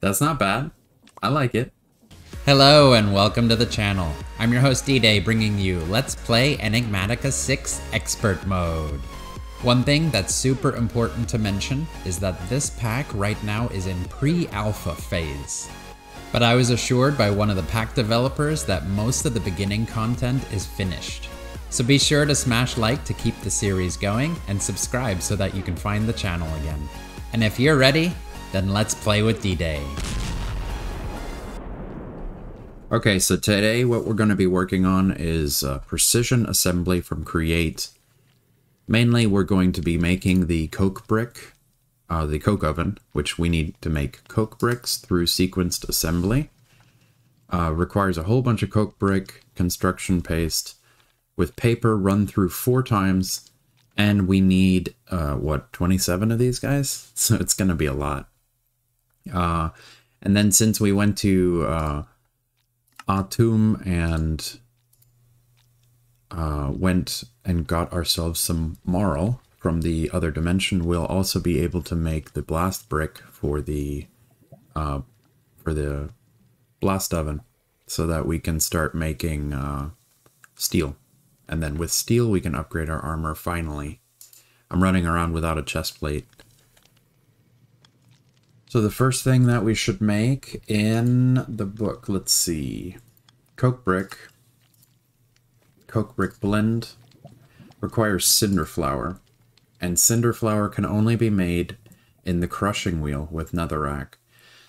That's not bad. I like it. Hello and welcome to the channel. I'm your host D_Dae bringing you Let's Play Enigmatica 6 Expert Mode. One thing that's super important to mention is that this pack right now is in pre-alpha phase. But I was assured by one of the pack developers that most of the beginning content is finished. So be sure to smash like to keep the series going and subscribe so that you can find the channel again. And if you're ready, then let's play with D_Dae. Okay, so today what we're going to be working on is uh, precision assembly from Create. Mainly we're going to be making the coke brick, uh, the coke oven, which we need to make coke bricks through sequenced assembly. Uh, requires a whole bunch of coke brick, construction paste, with paper run through four times, and we need, uh, what, 27 of these guys? So it's going to be a lot. Uh, and then since we went to uh, Atum and uh, went and got ourselves some marl from the other dimension, we'll also be able to make the blast brick for the uh, for the blast oven, so that we can start making uh, steel, and then with steel we can upgrade our armor. Finally, I'm running around without a chest plate. So the first thing that we should make in the book, let's see, Coke brick, Coke brick blend requires cinder flour, and cinder flour can only be made in the crushing wheel with netherrack.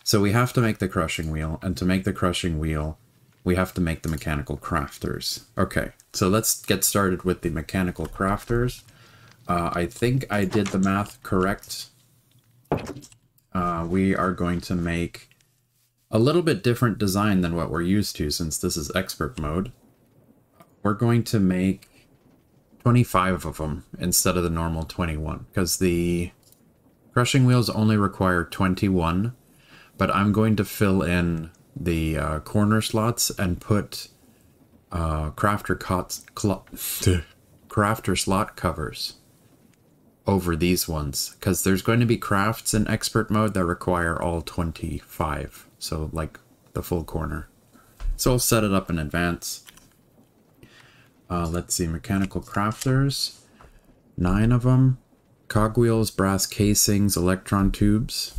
So we have to make the crushing wheel, and to make the crushing wheel, we have to make the mechanical crafters. Okay, so let's get started with the mechanical crafters. Uh, I think I did the math correct uh, we are going to make a little bit different design than what we're used to since this is expert mode. We're going to make 25 of them instead of the normal 21 because the crushing wheels only require 21 but I'm going to fill in the uh, corner slots and put uh, crafter, cots, crafter slot covers over these ones because there's going to be crafts in expert mode that require all 25 so like the full corner. So I'll set it up in advance. Uh, let's see mechanical crafters nine of them cogwheels brass casings electron tubes.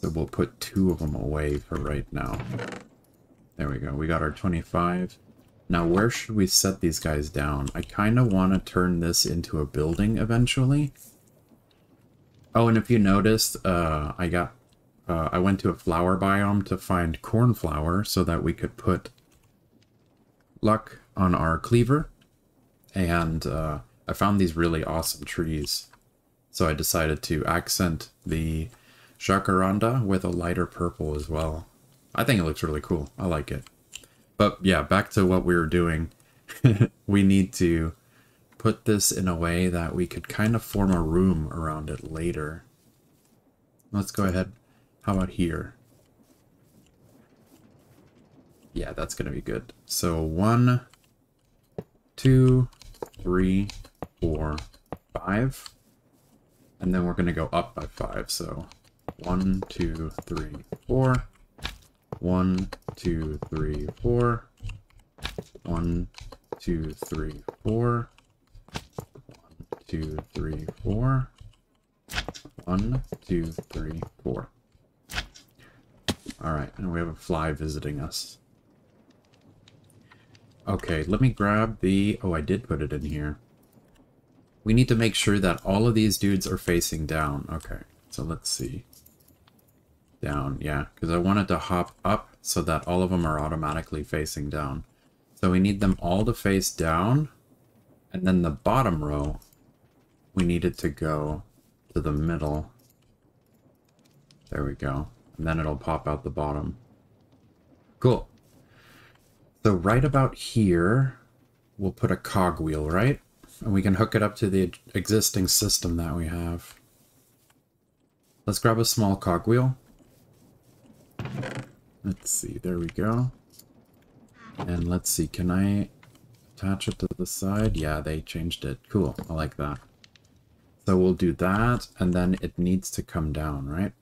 So we'll put two of them away for right now. There we go we got our 25 now, where should we set these guys down? I kind of want to turn this into a building eventually. Oh, and if you noticed, uh, I got, uh, I went to a flower biome to find cornflower so that we could put luck on our cleaver. And uh, I found these really awesome trees. So I decided to accent the jacaranda with a lighter purple as well. I think it looks really cool. I like it. But yeah, back to what we were doing. we need to put this in a way that we could kind of form a room around it later. Let's go ahead. How about here? Yeah, that's going to be good. So one, two, three, four, five. And then we're going to go up by five. So one, two, three, four. One, two, three, four. One, two, three, four. One, two, three, four. One, two, three, four. Alright, and we have a fly visiting us. Okay, let me grab the... Oh, I did put it in here. We need to make sure that all of these dudes are facing down. Okay, so let's see. Down, yeah, because I wanted to hop up so that all of them are automatically facing down. So we need them all to face down, and then the bottom row, we need it to go to the middle. There we go. And then it'll pop out the bottom. Cool. So right about here, we'll put a cogwheel, right? And we can hook it up to the existing system that we have. Let's grab a small cogwheel. Let's see, there we go. And let's see, can I attach it to the side? Yeah, they changed it. Cool, I like that. So we'll do that, and then it needs to come down, right?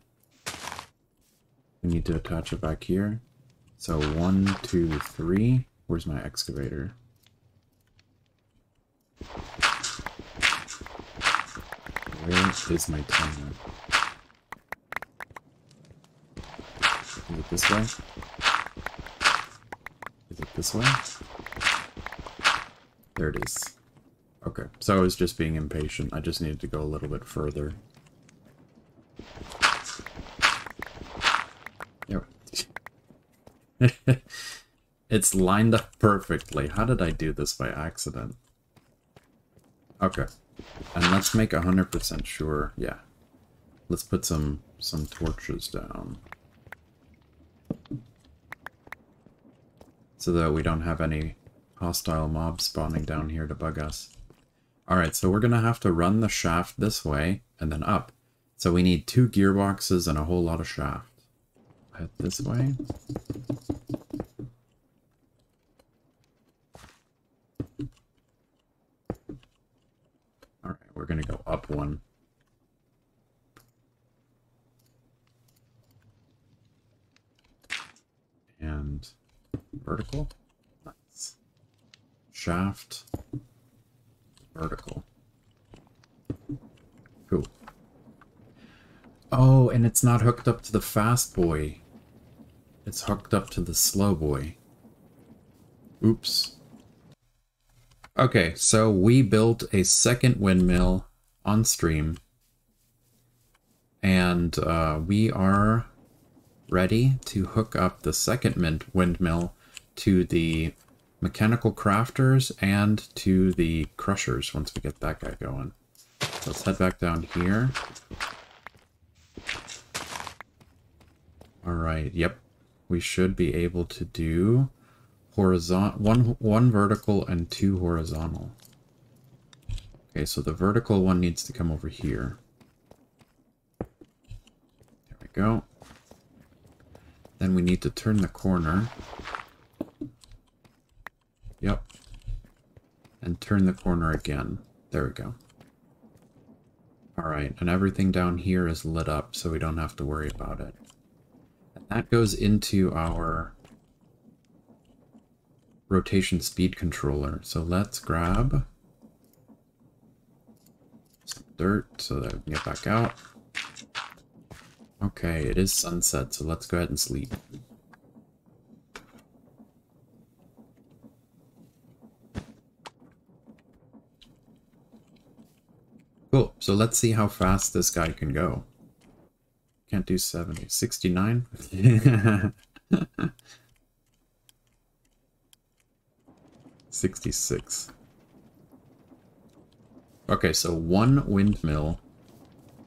We need to attach it back here. So one, two, three. Where's my excavator? Where is my timer? Is it this way? Is it this way? There it is. Okay, so I was just being impatient. I just needed to go a little bit further. It's lined up perfectly. How did I do this by accident? Okay. And let's make 100% sure. Yeah. Let's put some some torches down. So that we don't have any hostile mobs spawning down here to bug us. Alright, so we're going to have to run the shaft this way and then up. So we need two gearboxes and a whole lot of shaft. Head this way. Alright, we're going to go up one. And vertical. Nice. Shaft. Vertical. Cool. Oh, and it's not hooked up to the fast boy. It's hooked up to the slow boy. Oops. Okay, so we built a second windmill on stream. And uh, we are ready to hook up the second windmill to the mechanical crafters and to the crushers once we get that guy going. Let's head back down here. Alright, yep. We should be able to do horizontal one one vertical and two horizontal. Okay, so the vertical one needs to come over here. There we go. Then we need to turn the corner. Yep. And turn the corner again. There we go. Alright, and everything down here is lit up, so we don't have to worry about it. And that goes into our rotation speed controller. So let's grab some dirt so that we can get back out. Okay, it is sunset, so let's go ahead and sleep. Cool, so let's see how fast this guy can go. Can't do 70. 69? 66. Okay, so one windmill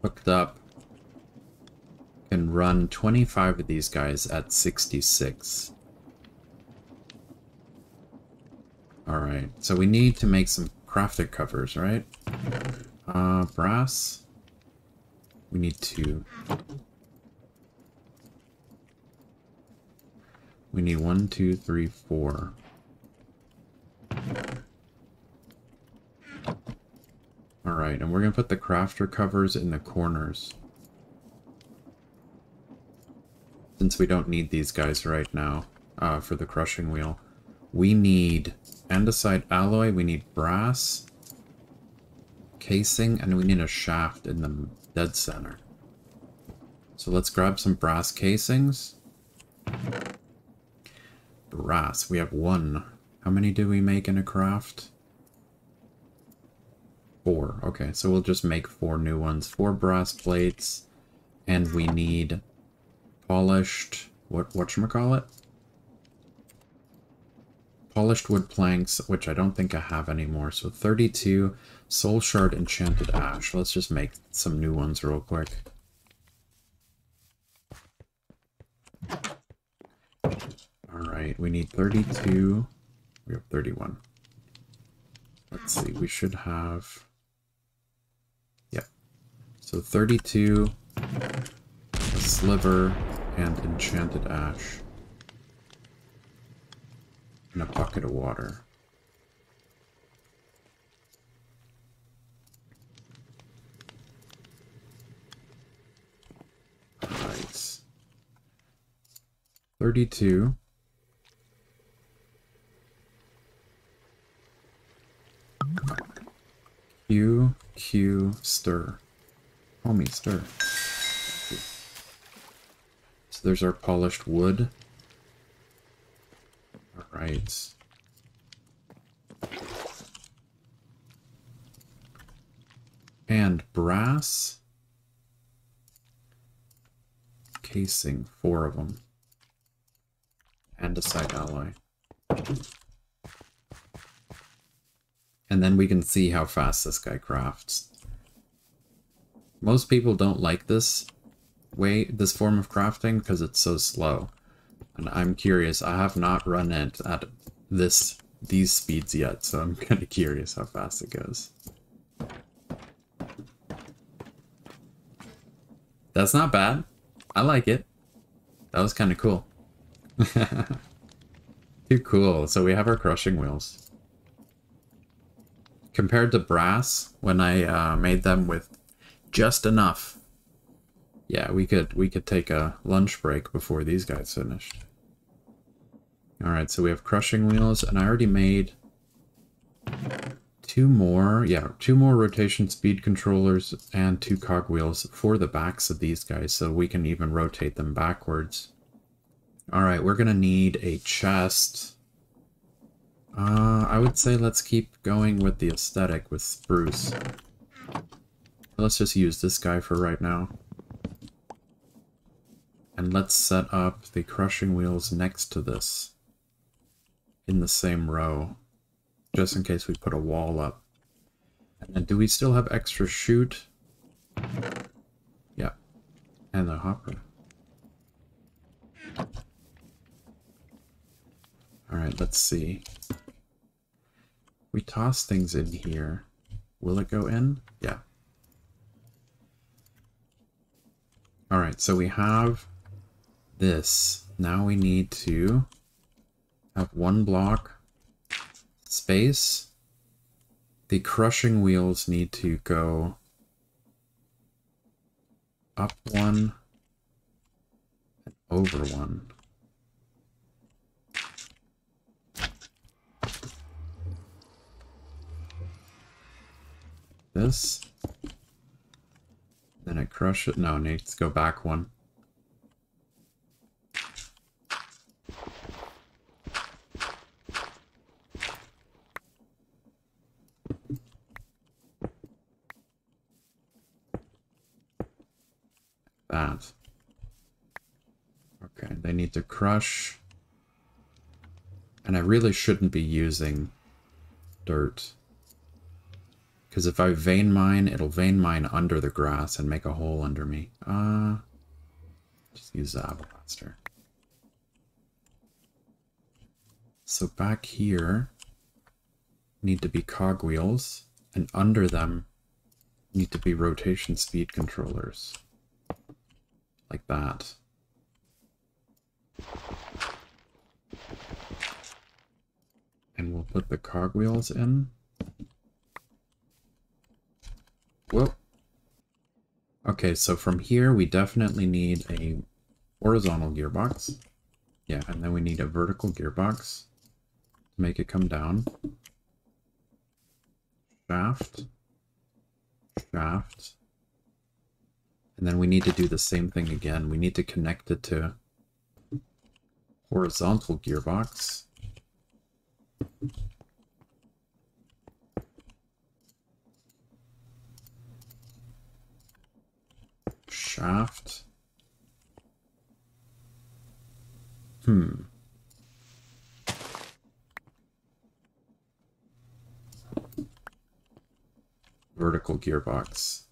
hooked up can run 25 of these guys at 66. Alright, so we need to make some crafted covers, right? Uh, brass. We need two. We need one, two, three, four. Alright, and we're going to put the crafter covers in the corners. Since we don't need these guys right now uh, for the crushing wheel. We need andesite alloy, we need brass, casing, and we need a shaft in the dead center. So let's grab some brass casings. Brass, we have one. How many do we make in a craft? Four. Okay, so we'll just make four new ones. Four brass plates, and we need polished... What whatchamacallit? Polished wood planks, which I don't think I have anymore. So 32 soul shard enchanted ash. Let's just make some new ones real quick. Alright, we need 32. We have 31. Let's see, we should have... Yep. So 32, a sliver, and enchanted ash. And a bucket of water. Alright. 32. Q, Q, stir. Call me stir. So there's our polished wood. Alright. And brass. Casing, four of them. Andesite alloy. And then we can see how fast this guy crafts. Most people don't like this way, this form of crafting, because it's so slow. And I'm curious, I have not run it at this these speeds yet, so I'm kind of curious how fast it goes. That's not bad. I like it. That was kind of cool. Too cool. So we have our crushing wheels. Compared to brass, when I uh, made them with just enough. Yeah, we could we could take a lunch break before these guys finished. Alright, so we have crushing wheels, and I already made two more, yeah, two more rotation speed controllers and two cogwheels for the backs of these guys, so we can even rotate them backwards. Alright, we're gonna need a chest. Uh, I would say let's keep going with the aesthetic with spruce. Let's just use this guy for right now. And let's set up the crushing wheels next to this. In the same row. Just in case we put a wall up. And do we still have extra chute? Yeah. And the hopper. Alright, let's see. We toss things in here. Will it go in? Yeah. Alright, so we have this. Now we need to have one block space. The crushing wheels need to go up one and over one. This. Then I crush it. No, it needs to go back one. That. Okay, they need to crush. And I really shouldn't be using dirt. Because if I vein mine, it'll vein mine under the grass and make a hole under me. Uh, just use the blaster. So back here need to be cogwheels, and under them need to be rotation speed controllers. Like that. And we'll put the cogwheels in. Well, okay, so from here we definitely need a horizontal gearbox. Yeah, and then we need a vertical gearbox to make it come down. Shaft. Shaft. And then we need to do the same thing again. We need to connect it to horizontal gearbox. Shaft. Hmm. Vertical gearbox.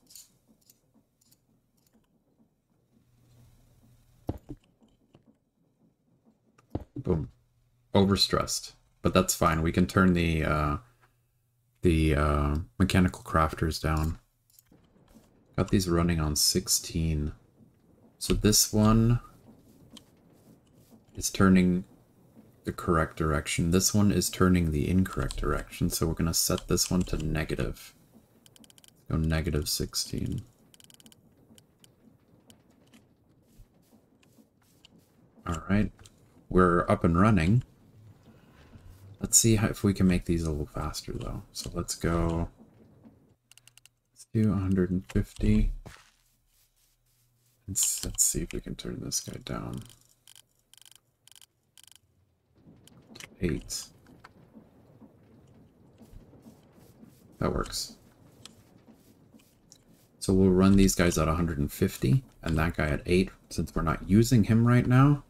Boom. Overstressed. But that's fine. We can turn the uh, the uh, mechanical crafters down. Got these running on 16. So this one is turning the correct direction. This one is turning the incorrect direction, so we're going to set this one to negative. Go negative 16. Alright, we're up and running. Let's see how, if we can make these a little faster though. So let's go, do 150. Let's, let's see if we can turn this guy down. Eight. That works. So we'll run these guys at 150 and that guy at 8 since we're not using him right now.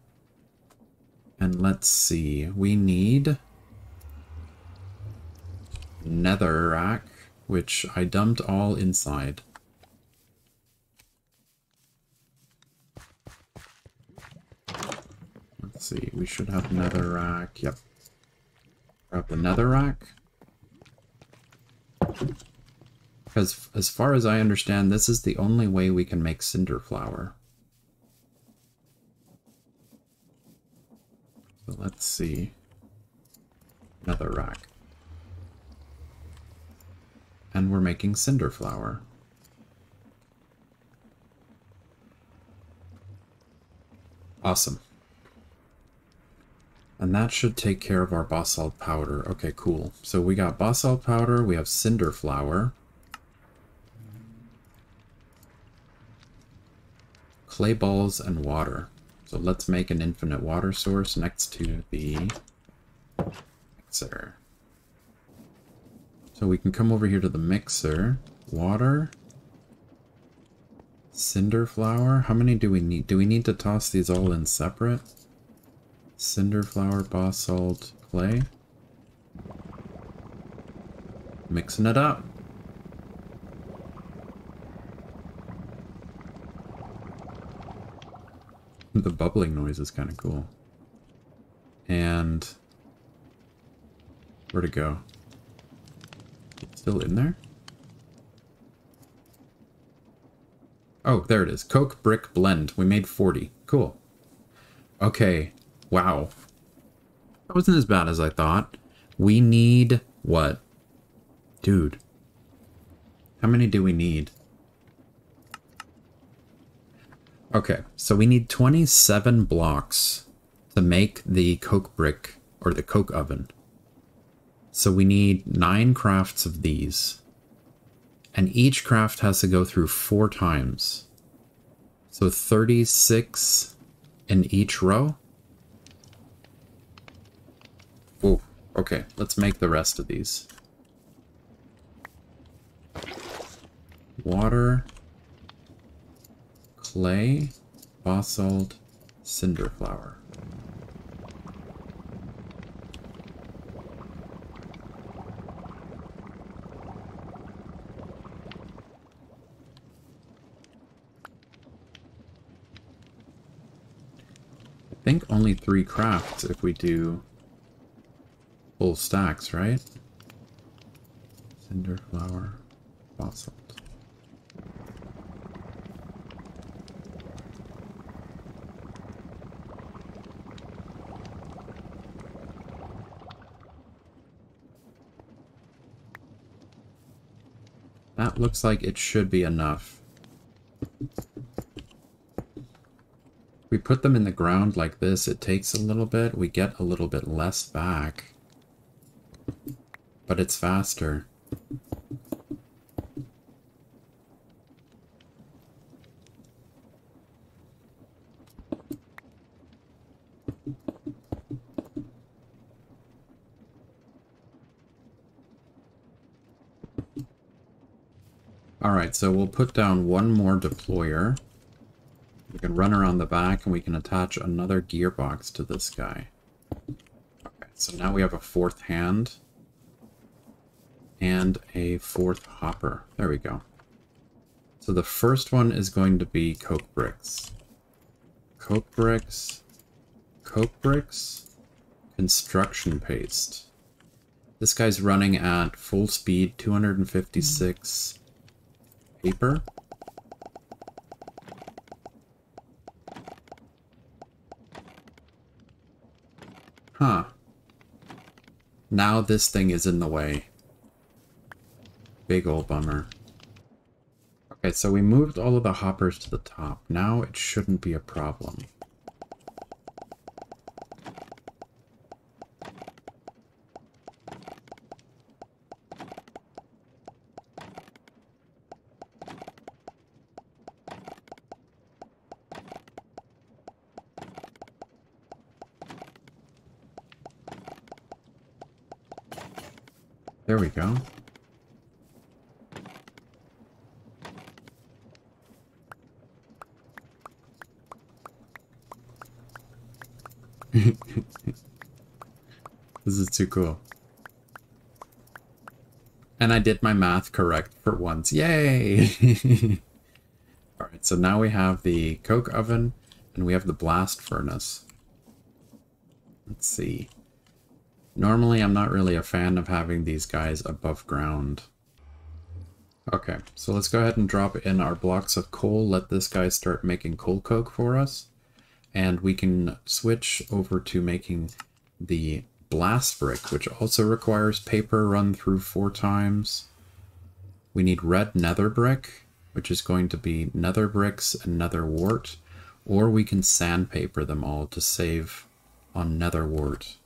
And let's see, we need netherrack, which I dumped all inside. Let's see, we should have netherrack. Yep. Grab the netherrack. Because as far as I understand, this is the only way we can make cinder flour. So let's see. Netherrack. And we're making cinder flour. Awesome. And that should take care of our basalt powder. Okay, cool. So we got basalt powder, we have cinder flour. Clay balls and water. So let's make an infinite water source next to the mixer. So we can come over here to the mixer. Water. Cinder flour. How many do we need? Do we need to toss these all in separate? Cinder flour, basalt, clay. Mixing it up. The bubbling noise is kind of cool. And where to go? Still in there? Oh, there it is. Coke Brick Blend. We made 40. Cool. Okay. Wow. That wasn't as bad as I thought. We need what? Dude. How many do we need? Okay, so we need 27 blocks to make the coke brick or the coke oven. So we need nine crafts of these. And each craft has to go through four times. So 36 in each row. Oh, okay. Let's make the rest of these. Water, clay, basalt, cinder flour. Think only three crafts if we do full stacks, right? Cinder flour, basalt. That looks like it should be enough. We put them in the ground like this, it takes a little bit, we get a little bit less back. But it's faster. Alright, so we'll put down one more deployer. Can run around the back and we can attach another gearbox to this guy. Okay, so now we have a fourth hand and a fourth hopper. There we go. So the first one is going to be coke bricks. Coke bricks, coke bricks, construction paste. This guy's running at full speed, 256 paper. Huh. Now this thing is in the way. Big old bummer. Okay, so we moved all of the hoppers to the top. Now it shouldn't be a problem. Go. this is too cool. And I did my math correct for once. Yay! Alright, so now we have the coke oven and we have the blast furnace. Let's see. Normally, I'm not really a fan of having these guys above ground. Okay, so let's go ahead and drop in our blocks of coal. Let this guy start making coal coke for us. And we can switch over to making the blast brick, which also requires paper run through four times. We need red nether brick, which is going to be nether bricks and nether wart, or we can sandpaper them all to save on nether wart.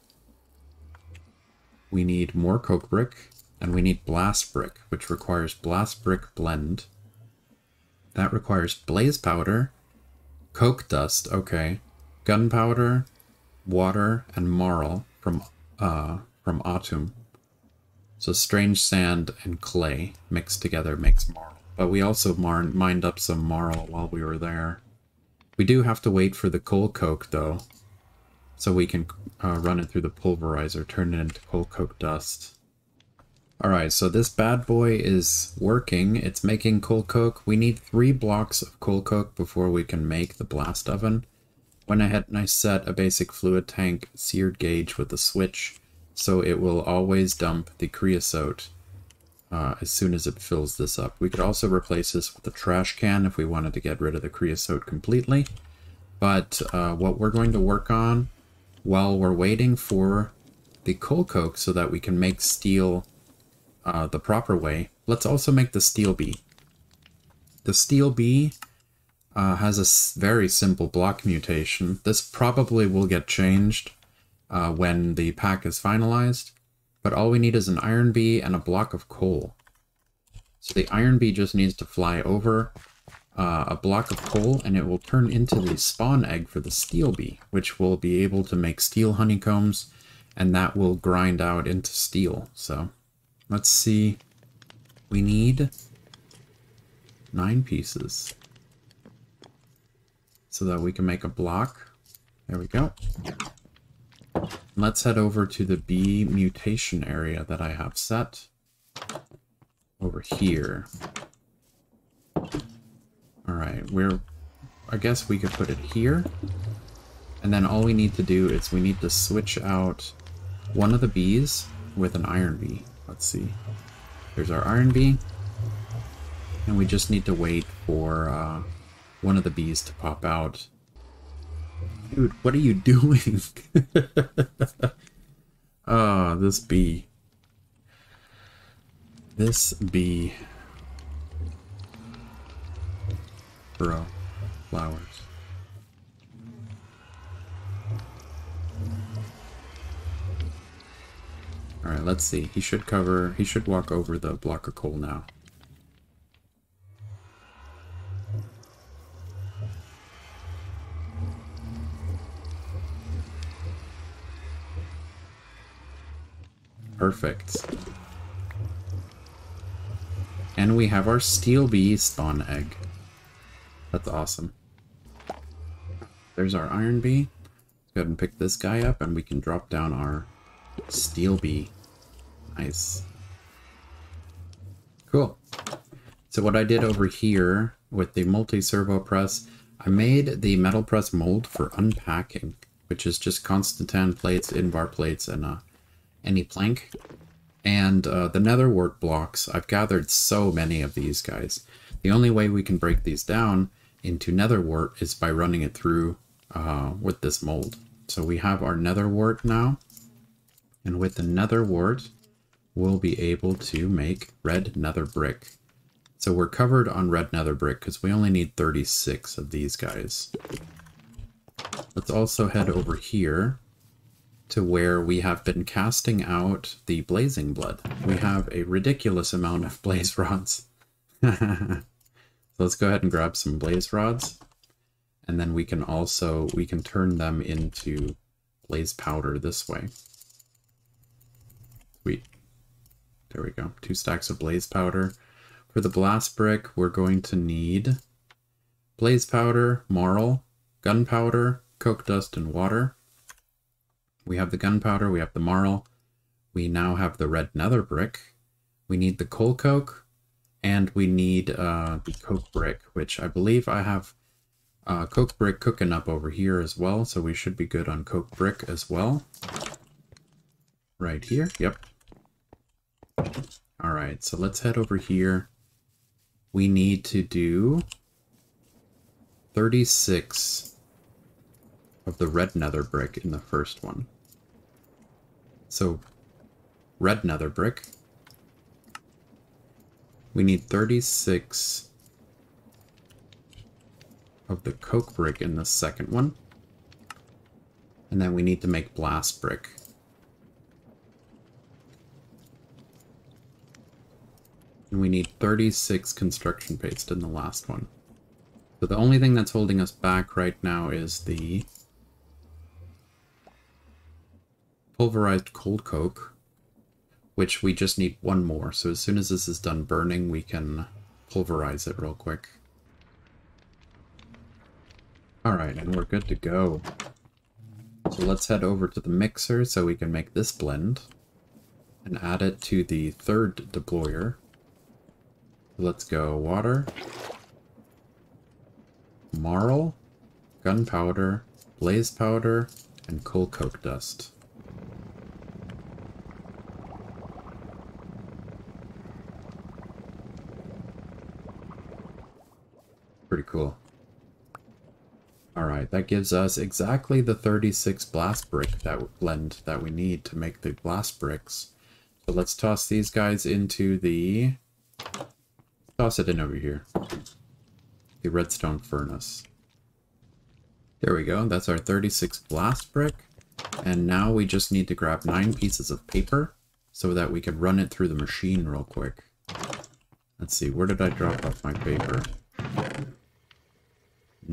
We need more coke brick, and we need blast brick, which requires blast brick blend. That requires blaze powder, coke dust, okay, gunpowder, water, and marl from uh, from Atum. So strange sand and clay mixed together makes marl. But we also mined up some marl while we were there. We do have to wait for the coal coke though, so we can uh, run it through the pulverizer, turn it into coal coke dust. Alright, so this bad boy is working. It's making coal coke. We need three blocks of coal coke before we can make the blast oven. Went ahead and I set a basic fluid tank seared gauge with a switch, so it will always dump the creosote uh, as soon as it fills this up. We could also replace this with a trash can if we wanted to get rid of the creosote completely. But uh, what we're going to work on while we're waiting for the coal coke so that we can make steel uh, the proper way, let's also make the steel bee. The steel bee uh, has a very simple block mutation. This probably will get changed uh, when the pack is finalized, but all we need is an iron bee and a block of coal. So the iron bee just needs to fly over uh, a block of coal and it will turn into the spawn egg for the steel bee, which will be able to make steel honeycombs and that will grind out into steel. So let's see. We need nine pieces so that we can make a block. There we go. Let's head over to the bee mutation area that I have set over here. All right, we're, I guess we could put it here. And then all we need to do is we need to switch out one of the bees with an iron bee. Let's see. There's our iron bee. And we just need to wait for uh, one of the bees to pop out. Dude, what are you doing? Ah, oh, this bee. This bee. Flowers. Alright, let's see. He should cover, he should walk over the block of coal now. Perfect. And we have our steel bee spawn egg. That's awesome. There's our iron bee. Let's go ahead and pick this guy up and we can drop down our steel bee. Nice. Cool. So what I did over here with the multi-servo press, I made the metal press mold for unpacking, which is just Constantan plates, Invar plates, and a any plank. And uh, the nether wart blocks, I've gathered so many of these guys. The only way we can break these down into nether wart is by running it through uh, with this mold. So we have our nether wart now. And with the nether wart, we'll be able to make red nether brick. So we're covered on red nether brick because we only need 36 of these guys. Let's also head over here to where we have been casting out the blazing blood. We have a ridiculous amount of blaze rods. let's go ahead and grab some blaze rods. And then we can also, we can turn them into blaze powder this way. Sweet. There we go. Two stacks of blaze powder. For the blast brick, we're going to need blaze powder, marl, gunpowder, coke dust, and water. We have the gunpowder, we have the marl, we now have the red nether brick. We need the coal coke, and we need uh, the coke brick, which I believe I have uh, coke brick cooking up over here as well, so we should be good on coke brick as well. Right here, yep. Alright, so let's head over here. We need to do 36 of the red nether brick in the first one. So, red nether brick. We need 36 of the coke brick in the second one. And then we need to make blast brick. And we need 36 construction paste in the last one. So the only thing that's holding us back right now is the pulverized coal coke, which we just need one more. So as soon as this is done burning, we can pulverize it real quick. Alright, and we're good to go. So let's head over to the mixer so we can make this blend and add it to the third deployer. Let's go water, marl, gunpowder, blaze powder, and coal coke dust. Pretty cool. Alright, that gives us exactly the 36 blast brick that blend that we need to make the blast bricks. So let's toss these guys into the... Toss it in over here. The redstone furnace. There we go, that's our 36 blast brick. And now we just need to grab 9 pieces of paper so that we can run it through the machine real quick. Let's see, where did I drop off my paper?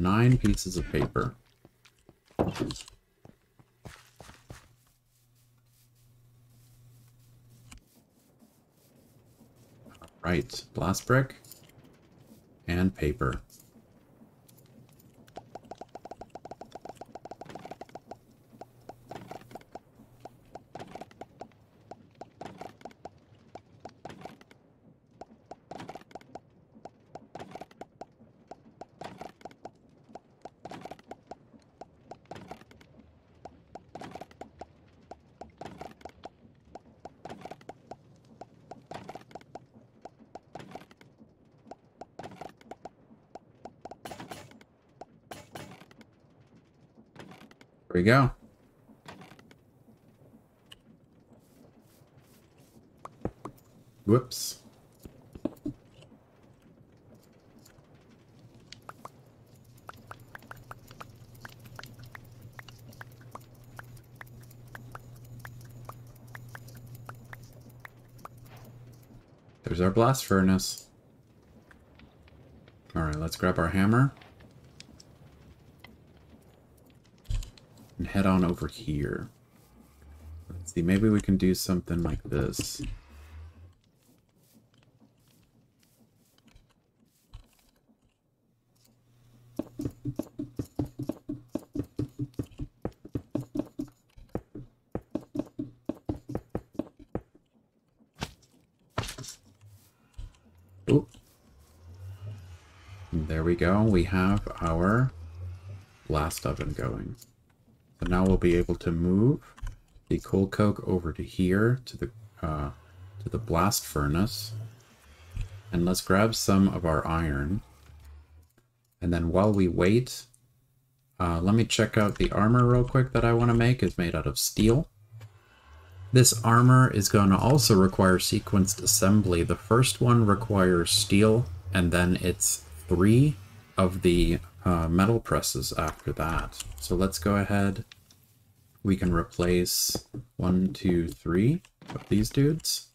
Nine pieces of paper. Right, blast brick and paper. We go. Whoops. There's our blast furnace. Alright, let's grab our hammer. and head on over here. Let's see, maybe we can do something like this. Oh. There we go. We have our blast oven going. So now we'll be able to move the coal coke over to here to the uh, to the blast furnace. And let's grab some of our iron. And then while we wait, uh, let me check out the armor real quick that I want to make. is made out of steel. This armor is going to also require sequenced assembly. The first one requires steel, and then it's three of the uh, metal presses after that. So let's go ahead. We can replace one, two, three of these dudes.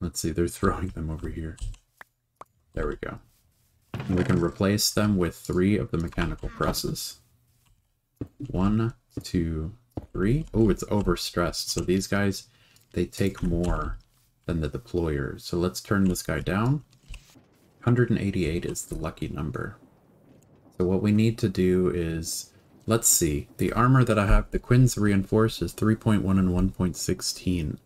Let's see, they're throwing them over here. There we go. And we can replace them with three of the mechanical presses. One, two, three. Oh, it's overstressed. So these guys, they take more than the deployer. So let's turn this guy down. 188 is the lucky number. So what we need to do is, let's see, the armor that I have, the Quinn's reinforced is 3.1 and 1.16.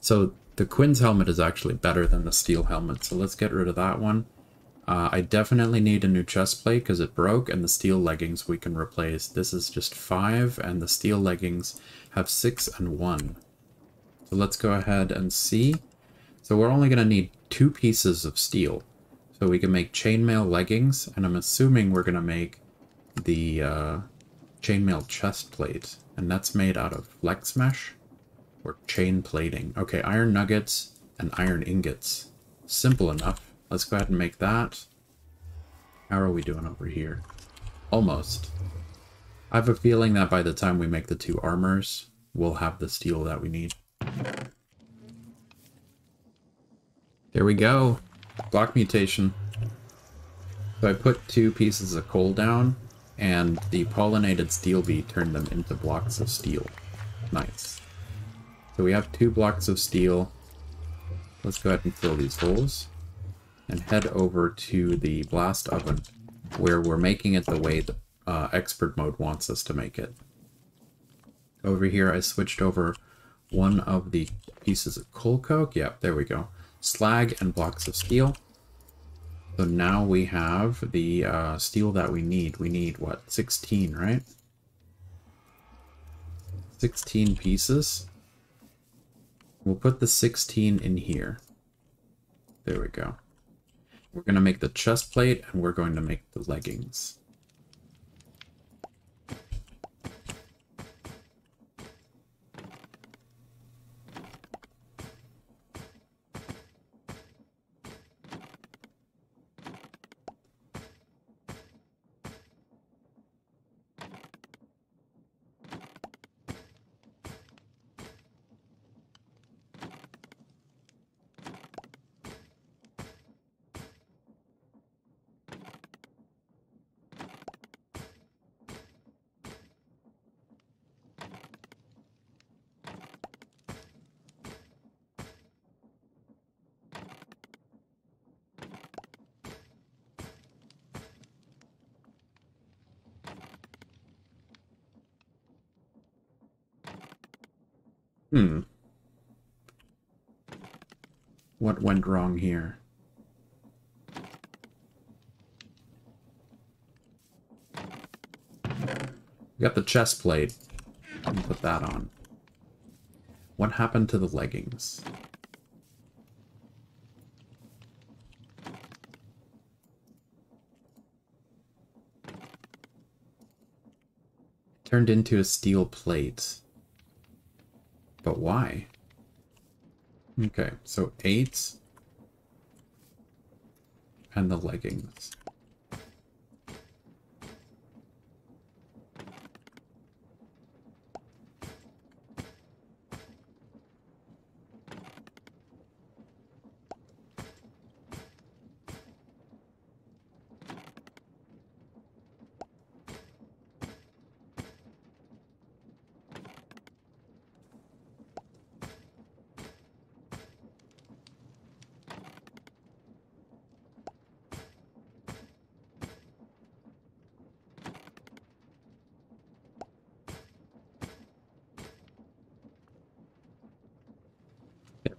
So the Quinn's helmet is actually better than the steel helmet, so let's get rid of that one. Uh, I definitely need a new chest plate because it broke, and the steel leggings we can replace. This is just 5, and the steel leggings have 6 and 1. So let's go ahead and see. So we're only going to need two pieces of steel. So we can make chainmail leggings, and I'm assuming we're going to make the uh, chainmail chest plate. And that's made out of flex mesh or chain plating. Okay, iron nuggets and iron ingots. Simple enough. Let's go ahead and make that. How are we doing over here? Almost. I have a feeling that by the time we make the two armors, we'll have the steel that we need. There we go. Block mutation. So I put two pieces of coal down, and the pollinated steel bee turned them into blocks of steel. Nice. So we have two blocks of steel. Let's go ahead and fill these holes. And head over to the blast oven, where we're making it the way the uh, expert mode wants us to make it. Over here I switched over one of the pieces of coal coke. Yep, there we go. Slag and blocks of steel. So now we have the uh, steel that we need. We need, what, 16, right? 16 pieces. We'll put the 16 in here. There we go. We're going to make the chest plate, and we're going to make the leggings. Hmm. What wrong here? We got the chest plate. Let me put that on. What happened to the leggings? turned into a steel plate. But why? Okay, so eight and the leggings.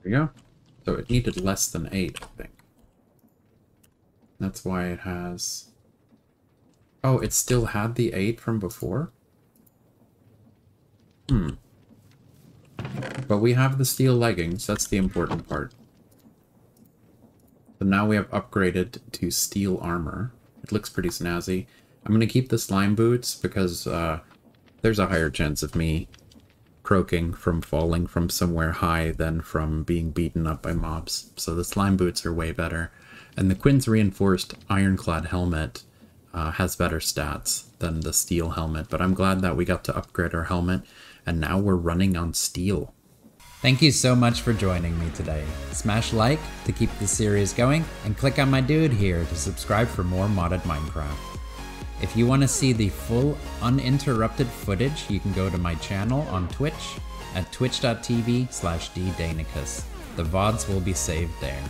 There we go. So it needed less than 8, I think. That's why it has... Oh, it still had the 8 from before? Hmm. But we have the steel leggings, that's the important part. So now we have upgraded to steel armor. It looks pretty snazzy. I'm going to keep the slime boots because uh, there's a higher chance of me croaking from falling from somewhere high than from being beaten up by mobs. So the slime boots are way better. And the Quinn's reinforced ironclad helmet uh, has better stats than the steel helmet, but I'm glad that we got to upgrade our helmet, and now we're running on steel. Thank you so much for joining me today. Smash like to keep the series going, and click on my dude here to subscribe for more modded Minecraft. If you want to see the full uninterrupted footage, you can go to my channel on Twitch at twitch.tv slash ddaenekas. the VODs will be saved there.